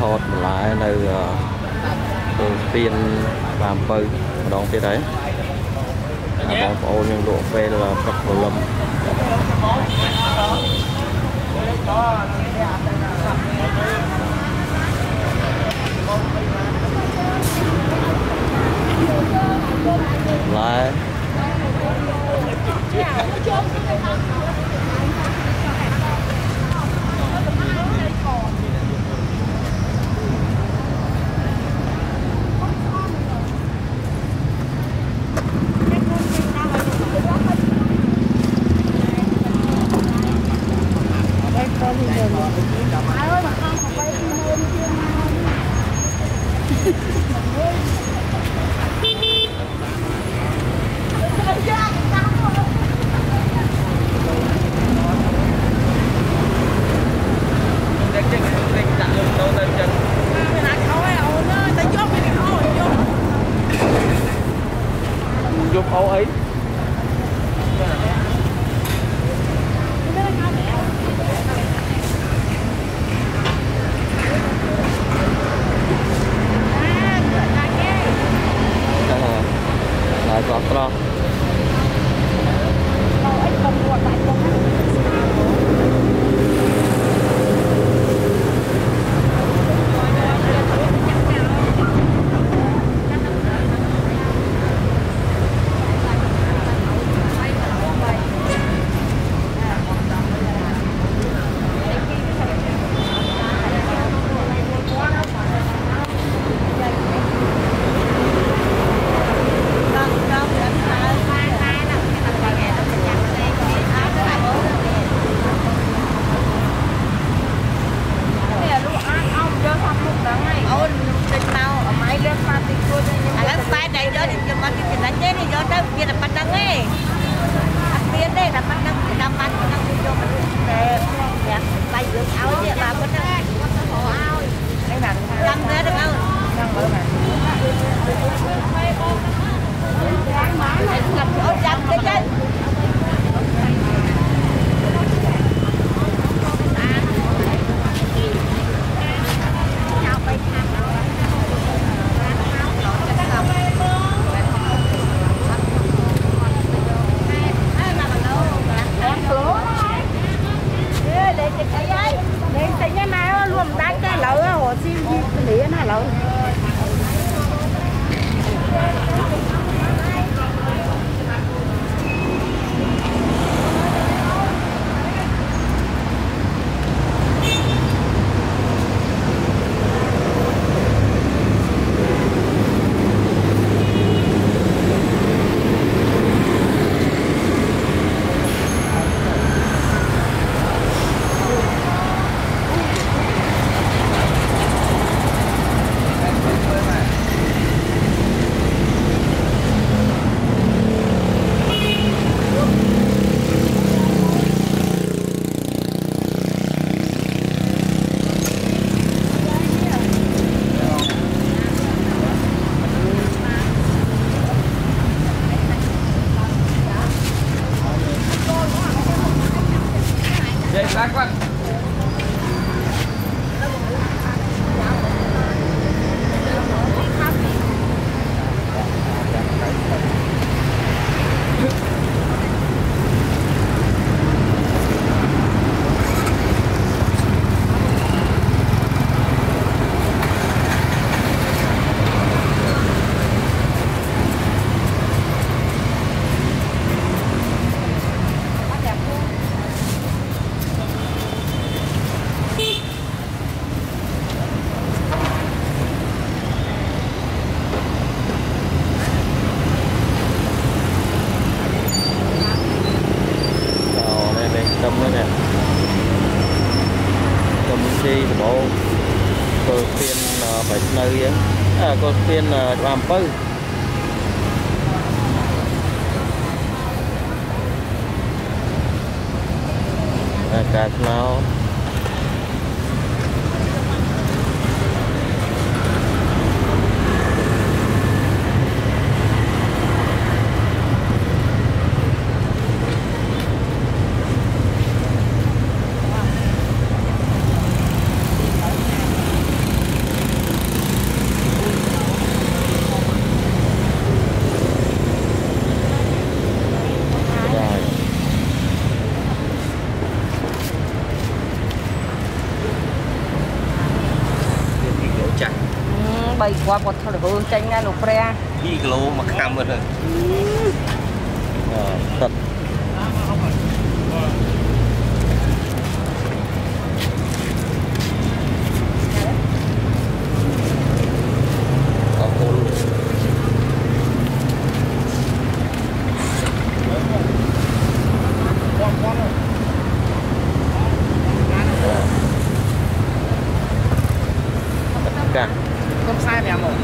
ថតបន្លែនៅទៅស្ពានតាមពៅម្ដងទៀតហើយបងប្អូនយើងលក់ពេលព្រឹកព្រលឹមឡាយ 哦，哎。 ក៏ស្ពានច្បារអំពៅអាកាស្នោ គាត់គាត់ធ្វើរឿងចេញណា លោកព្រះ2គីឡូមួយខាំមើលទៅ អឺទឹក អរគុណកាស ខ្ញុំខ្សែ5មក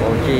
បូជី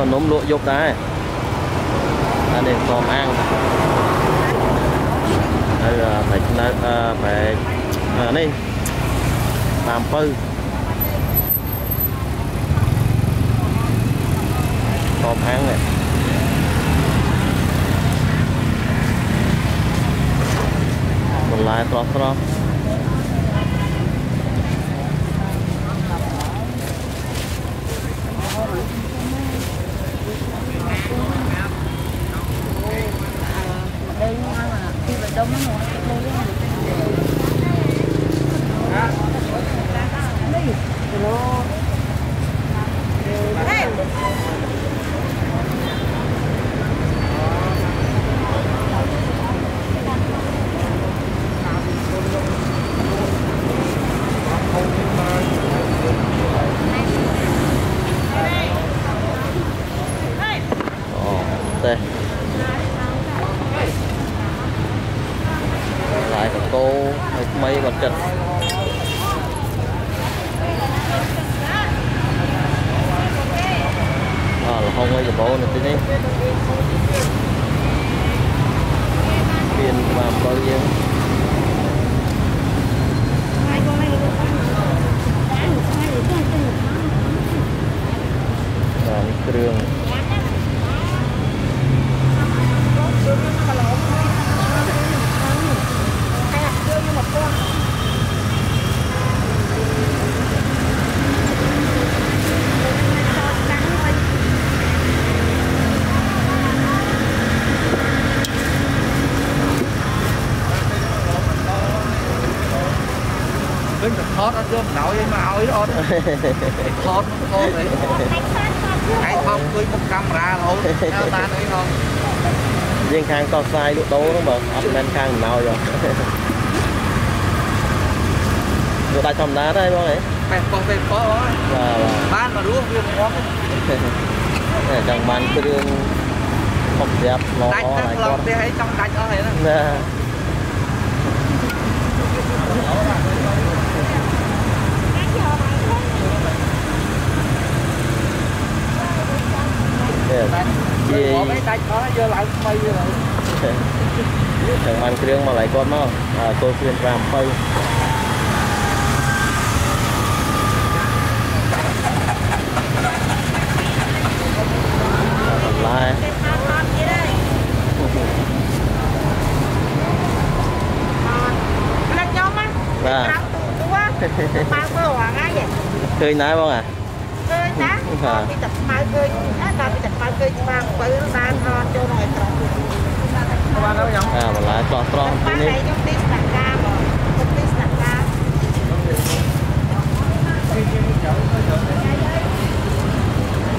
អ នំលក់យប់ដែរអានេះសំអាំងហើយបែកនៅអឺបែកអានេះតាមពៅសំអាំងនេះបន្លែស្រស់ស្រស់ ឲ្យអត់ថតថតអីឯងថតឃើញមុខកាមេរ៉ារហូតតែបានអីហង riêng khang to sai lụa đấu nó mà ập lên khang nào rồi lụa đại trong đá đây bác ấy បែបបោះបែបបោះ và បានមករស់វាងាប់ và chẳng bàn cái đường không dẹp nó ដាច់ទៅ lại ឡង con ផ្ទះអីចង់ដាច់អស់ហើយណា nè Nè, ដាច់ chia ងាប់អីដាច់អស់យកឡើងថ្មីទៅ chẳng bàn cái đường mà lại con nó à, tôi khuyên làm phơi lại Nó nhóm ញណាបាទពីតែខ្មៅឃើញណាដល់ពីតែខ្មៅឃើញច្បាស់បើបានថតចូលក្នុងអេក្រង់បានហើយយ៉ាង à mà lại to to បា tí ន ní តែខ្ញុំទីស្នាក់ការបងខ្ញុំទីស្នាក់ការ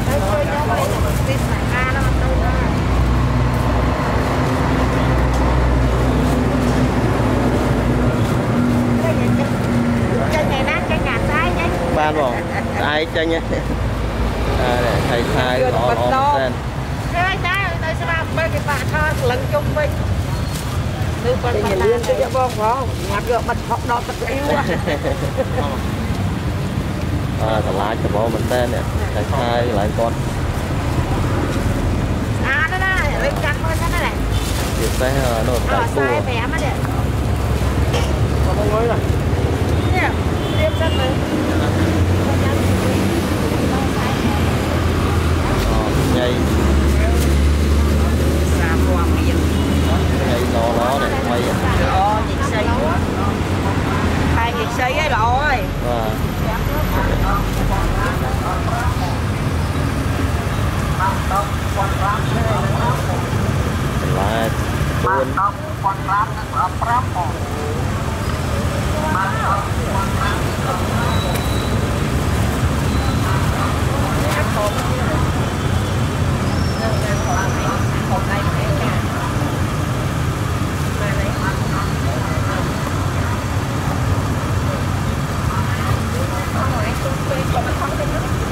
ទៅជួយខ្ញុំឲ្យទីស្នាក់ការហ្នឹងទៅណាចេញចេញណាចេញ អាស្អែកចេញ ban bỏ ai chanh ấy à để thầy thai Chưa ó bật ó đo. sen ឃើញដែរនៅស្រាប់បើគេបាក់ថតលឹងជុំវិញនៅប៉ុណ្ណាលឿនទៅយកបងផងញ៉ាំយកបាត់ហុកដល់ទឹកអ៊ីវបាទតម្លាចដបមែនតើនេះតែខែកន្លែងគាត់ស្អាតណាស់ណាវិញចាំមើលហ្នឹងណាជាពិសេសនោះអតែត់គួខ្សែរ5ហ្នឹងនេះ Có mong mới rồi នេះរៀបសិនមើល អញ៉ៃសាមរមានញ៉ៃឡឡនេះថ្មីល្អនិយាយស្អីហើយ Yeah, it's.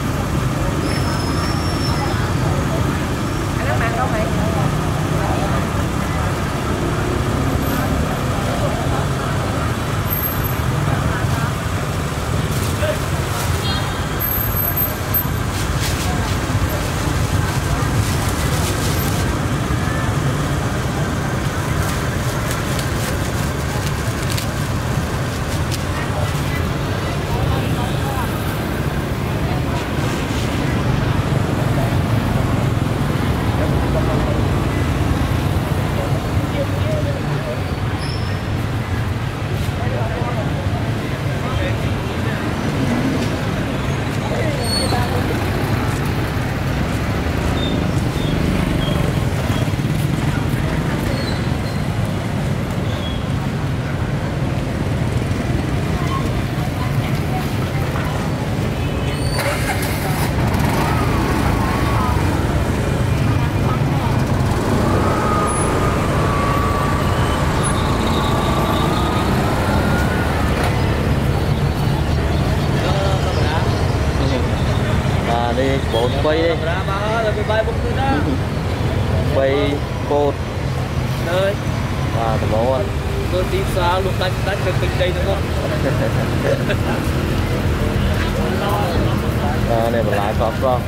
និយាយស្អីឯងល្អហើយបាទបន្លែ4បាទនេះបូន3នេះ Ra ba rồi bị bay bốc thứ đó 3កូត Nơi បាទដប Tôi đi xa lúc đánh đánh được kinh đây đúng không បាទនេះបន្លែកក់ស្រស់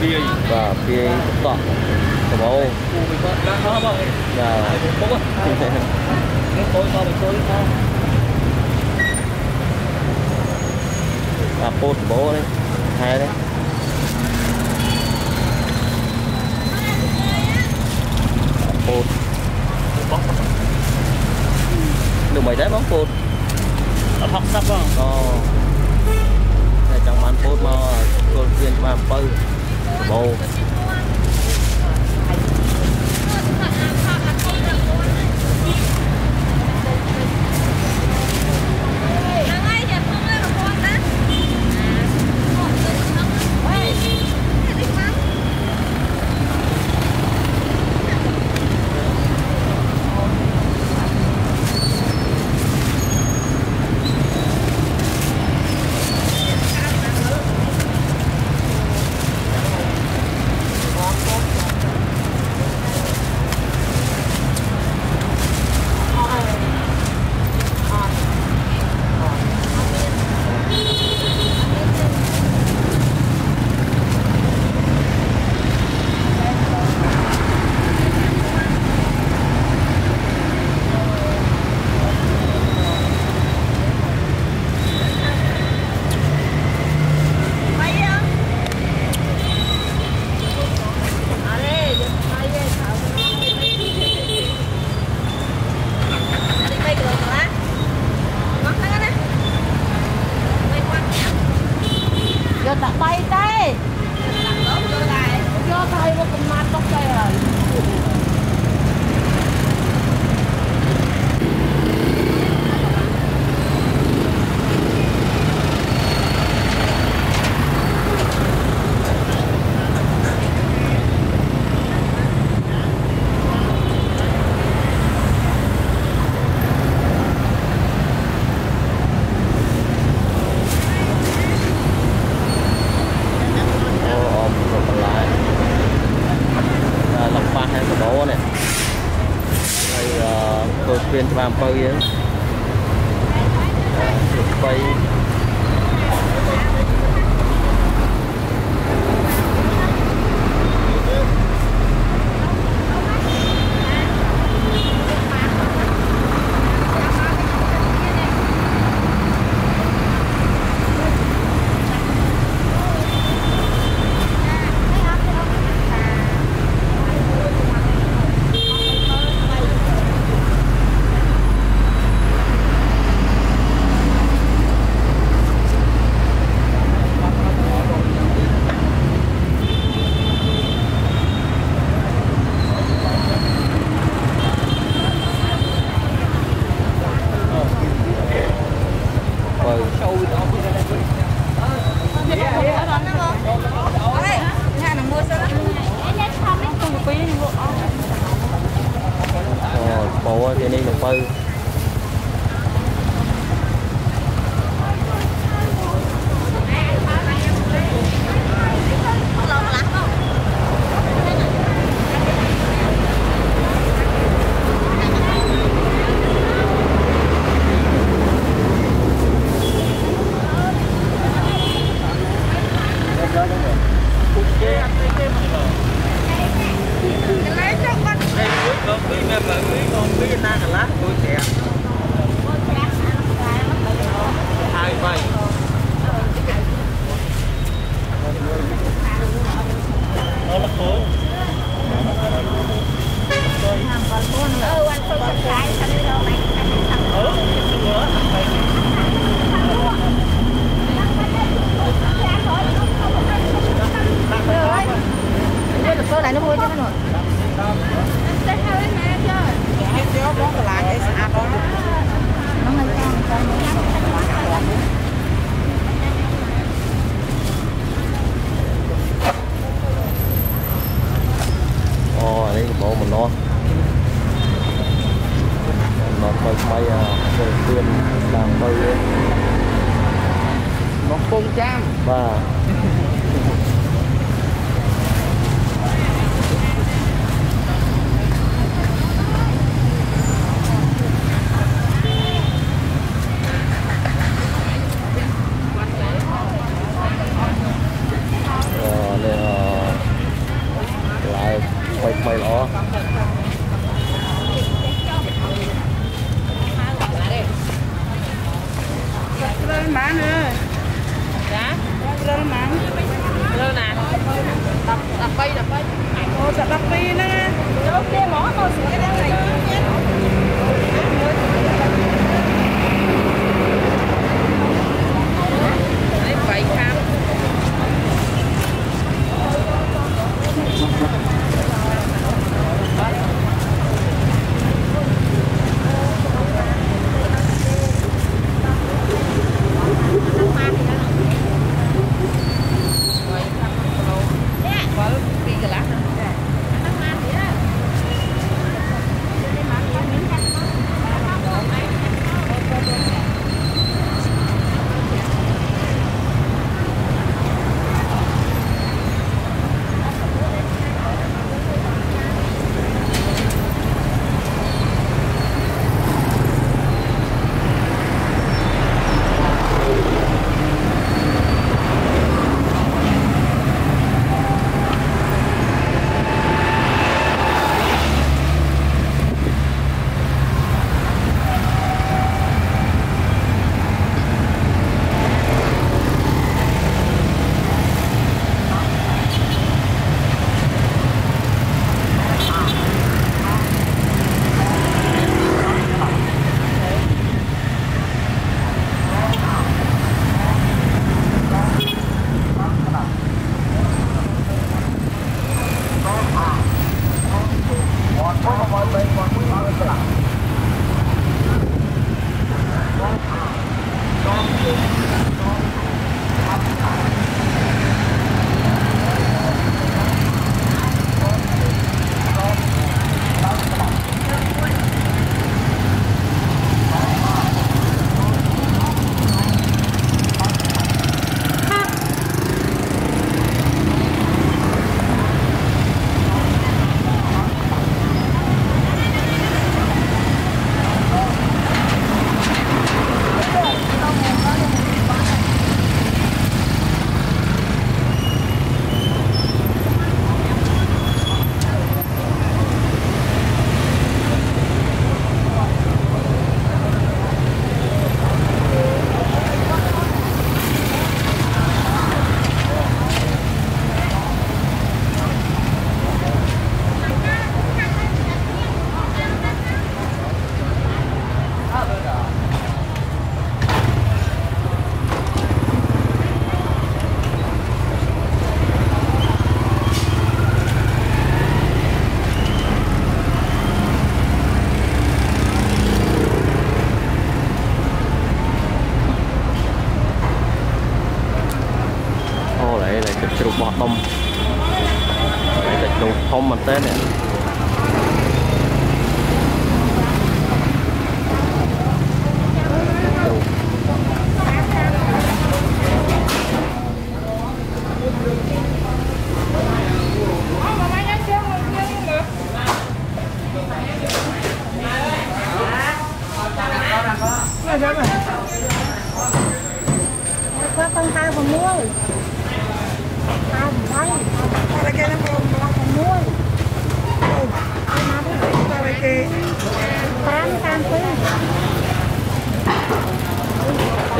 Bia បាទពីតក់ដប Ủa mình có đang khó không បាទ Ai cũng bốc á Cái tôi to mình tôi to បាទពោតដបនេះ ខែនេះពោត Bốc នឹងមិនដែរបងពោត Ở học sắp không អូតែចង់បានពោតមកចូលពៀនច្បាស់អំពៅដប 包月。 អូបោទីនេះលំបើ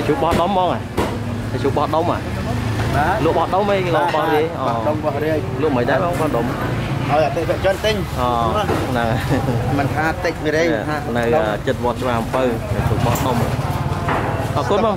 ជួបបោះដុំហ្មងតែជួបបោះដុំហ៎បាទលក់បោះដុំអីគេលក់បោះរាយអូដុំបោះរាយលក់មិនដែរបងបោះដុំឲ្យអតិថិជនទិញអូហ្នឹងហើយមិនថាតិចវារេថានៅចិត្តវត្តស្វាមអំពៅតែជួបបោះដុំអរគុណបង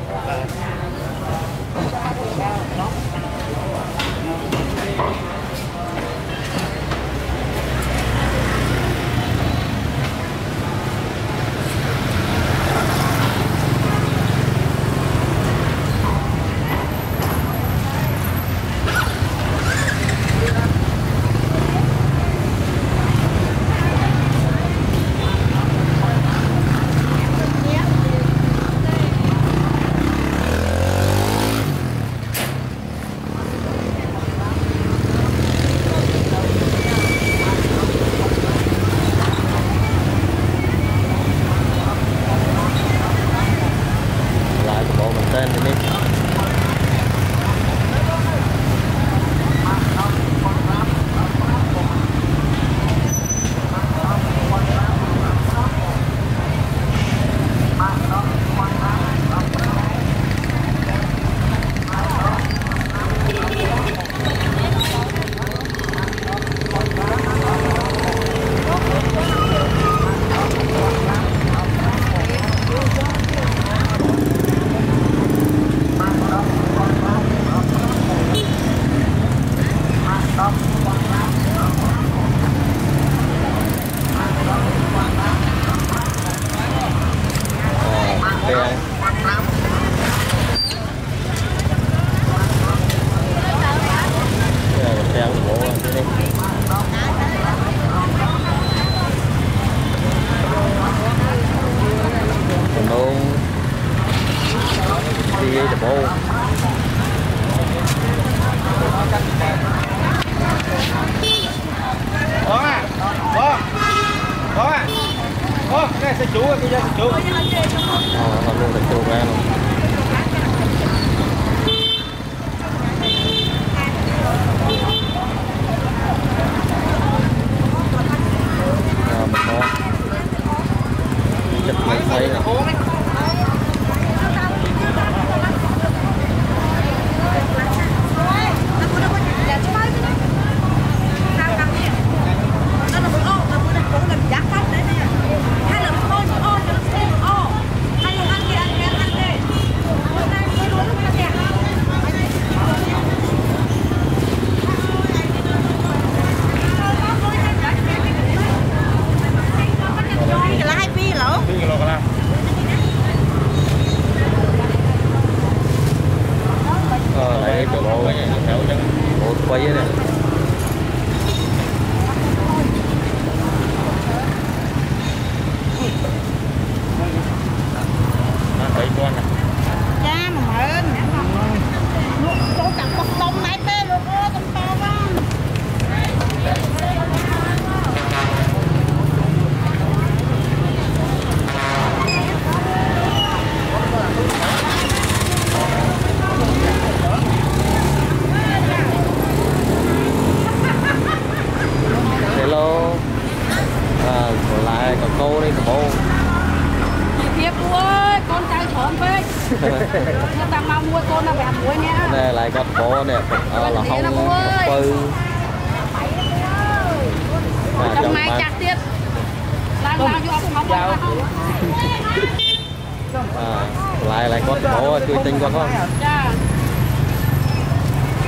chui tinh con con ចា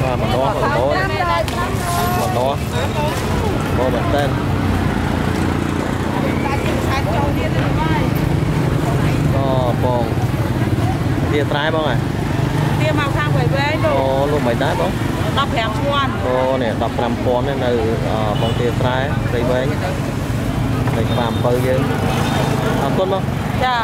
và mà nó còn bộ này mà nó bộ mình tên តែខែចូលទៀតហើយ có bông tia trái bông à វាមកខាងវែងវែងលោក ô luôn mấy trái bông 15000 ô nè đập năm con này នៅបងទាស្រែស្រីវែងនៅក្បាលអំពៅយើងអរគុណបងចា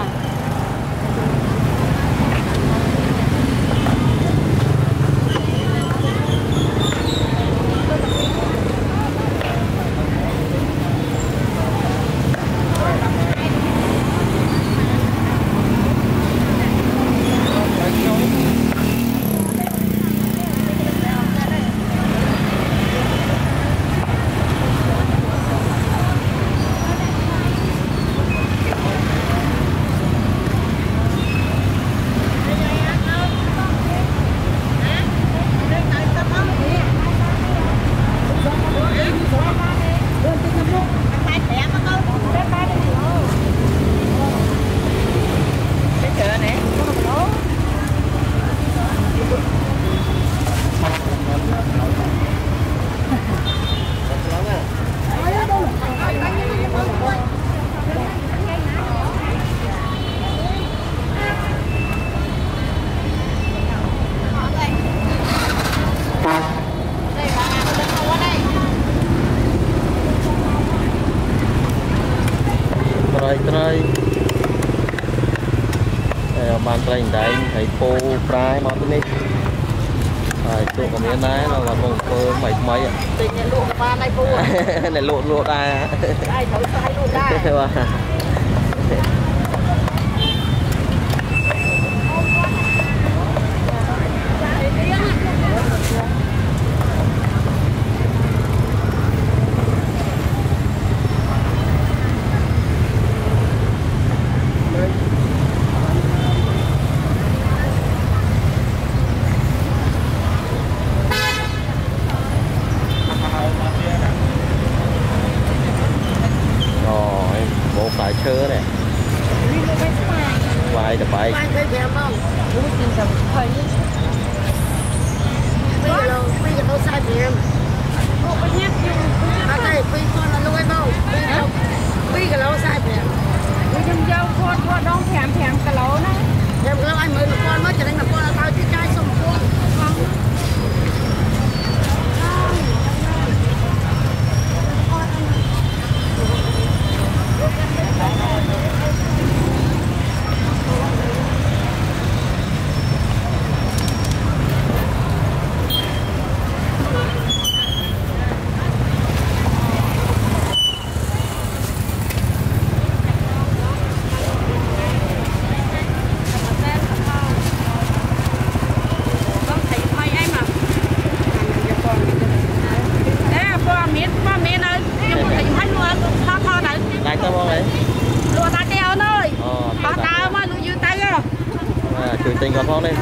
ប្រាយមកទីនេះហើយទូក៏មានដែរនៅវត្តបងធ្វើថ្មីថ្មីតិចអ្នកលក់បានហើយពូអ្នកលក់លក់ដែរឯងត្រូវស្អីលក់ដែរបាទ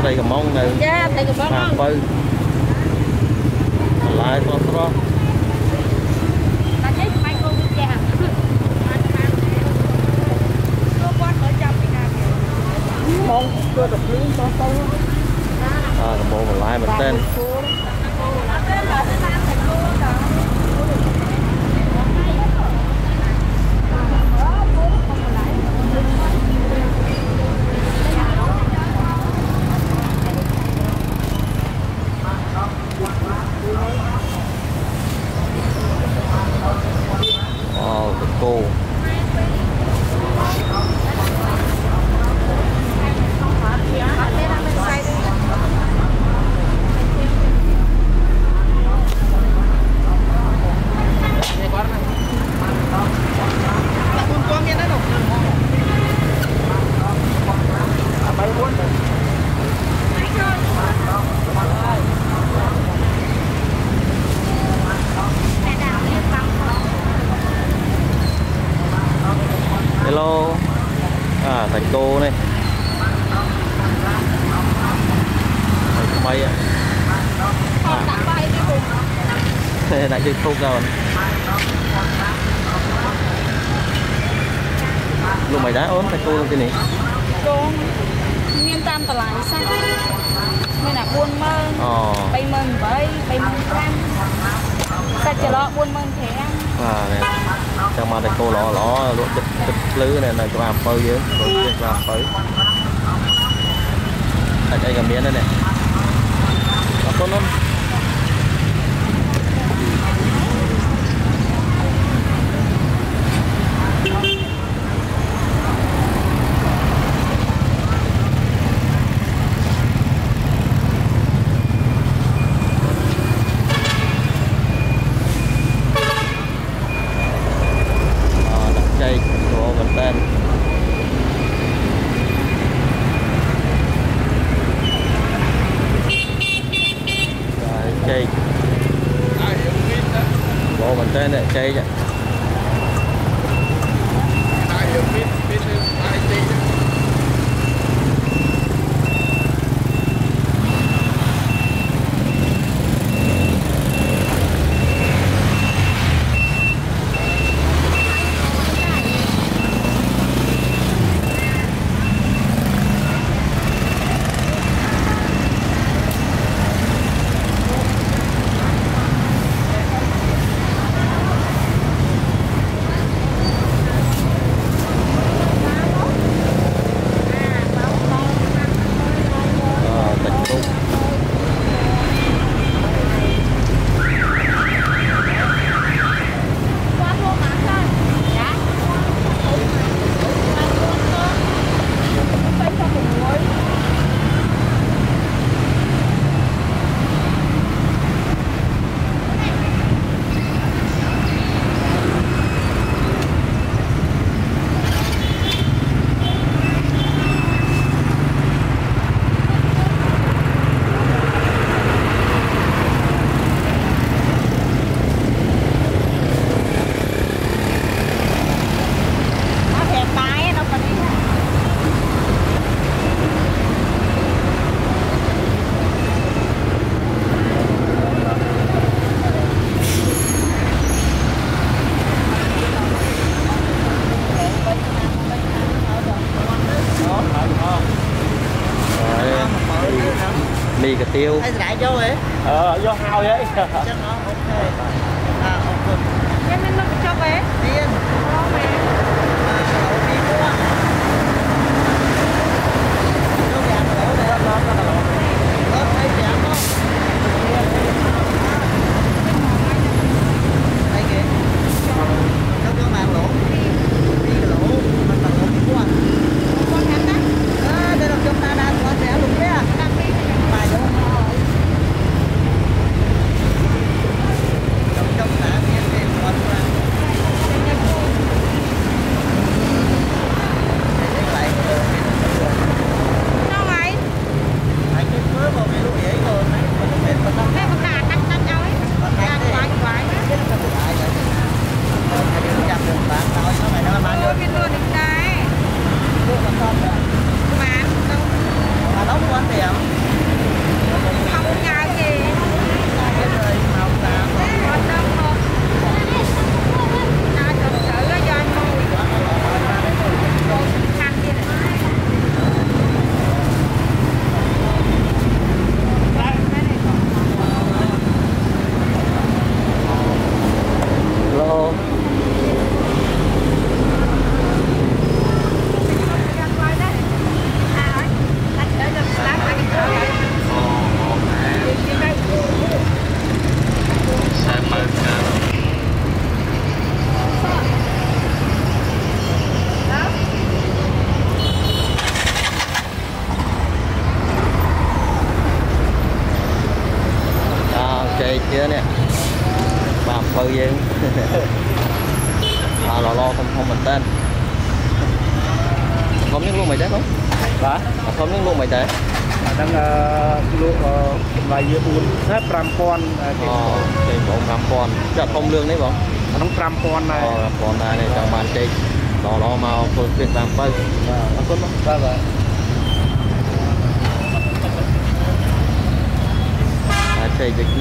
ដីកំងនៅចាដីកំងហ្នឹងបើបន្លែស្រស់ស្រស់ tới tại đây là miếng đây này. Nó tốt lắm. លីកាទៀវហើយស្រ័យយកហ៎អឺយកហើយហ៎ចឹងអូខេអរគុណខ្ញុំមានមកចប់ហ៎ទៀតអូមែនអូពីមួយយកយ៉ាងទៅដល់ដល់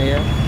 here.